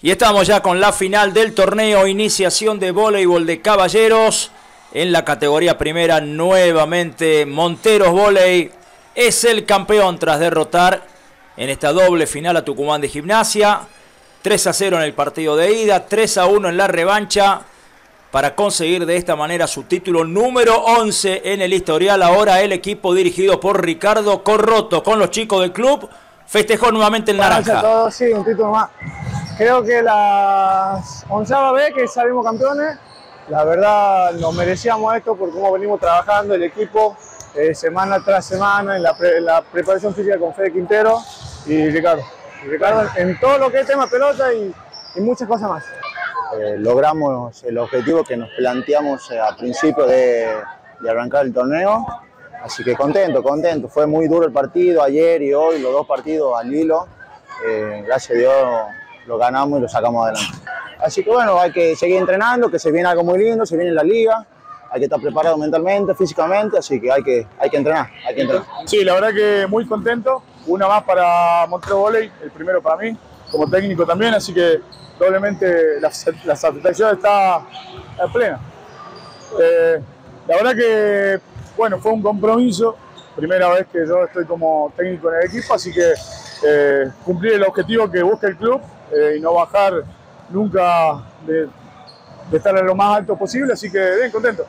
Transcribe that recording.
Y estamos ya con la final del torneo, iniciación de voleibol de caballeros. En la categoría primera, nuevamente Monteros Voley es el campeón tras derrotar en esta doble final a Tucumán de Gimnasia. 3 a 0 en el partido de ida, 3 a 1 en la revancha para conseguir de esta manera su título número 11 en el historial. Ahora el equipo dirigido por Ricardo Corroto con los chicos del club festejó nuevamente el naranja. Todos, sí, un título más. Creo que la onceava vez que salimos campeones, la verdad nos merecíamos esto por cómo venimos trabajando el equipo eh, semana tras semana en la, la, preparación física con Fede Quintero y Ricardo. Y Ricardo en todo lo que es tema pelota y, y muchas cosas más. Eh, logramos el objetivo que nos planteamos eh, a principio de, de, arrancar el torneo. Así que contento, contento. Fue muy duro el partido ayer y hoy, los dos partidos al hilo. Eh, gracias a Dios lo ganamos y lo sacamos adelante. Así que bueno, hay que seguir entrenando, que se viene algo muy lindo, se viene la liga. Hay que estar preparado mentalmente, físicamente, así que hay que, hay que entrenar, hay que entrenar. Sí, la verdad que muy contento. Una más para Montero Volley, el primero para mí, como técnico también, así que doblemente la, la satisfacción está plena. Eh, la verdad que, bueno, fue un compromiso, primera vez que yo estoy como técnico en el equipo, así que eh, cumplir el objetivo que busca el club eh, y no bajar nunca de, de estar en lo más alto posible, así que bien contento.